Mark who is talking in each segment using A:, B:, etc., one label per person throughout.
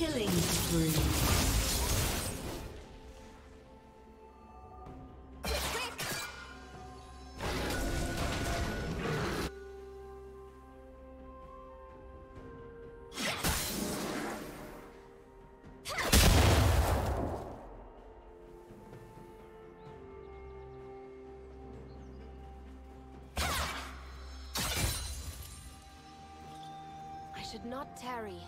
A: Killing spree.
B: should not tarry.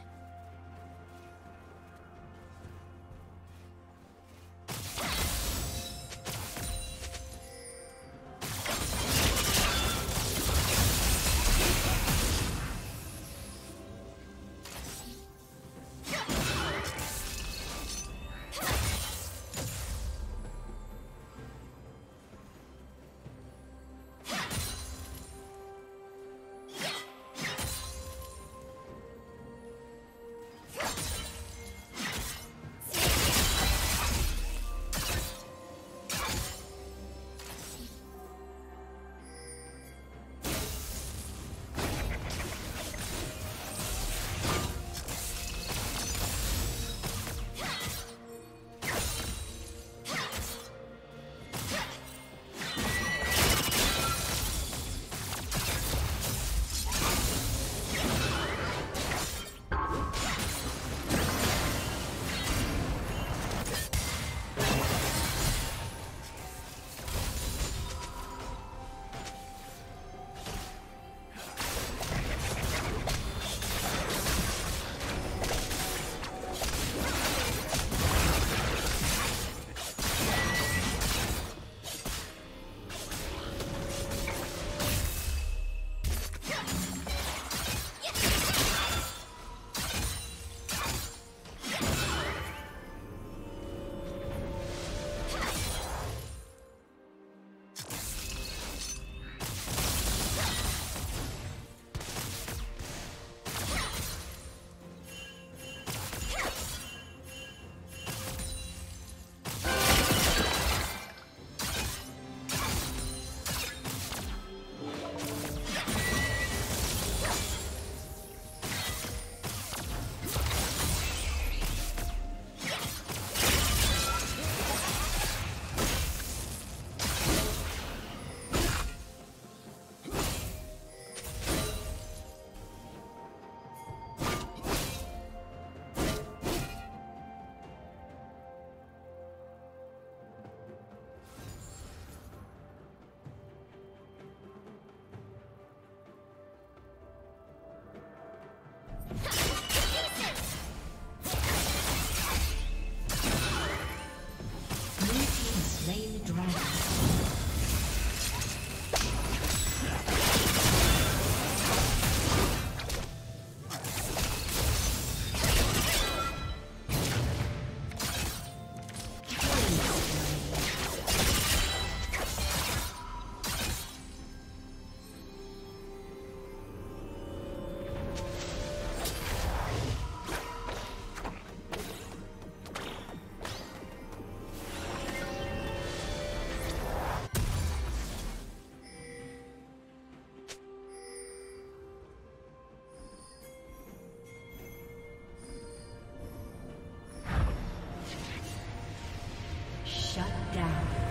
B: down.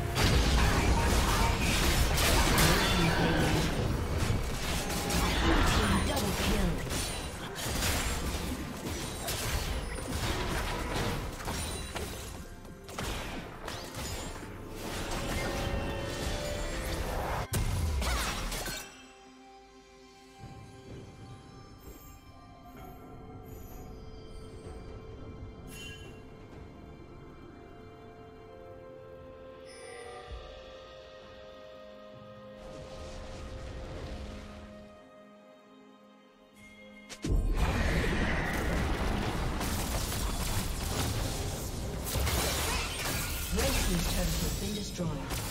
B: Destroyed.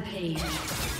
B: Rampage.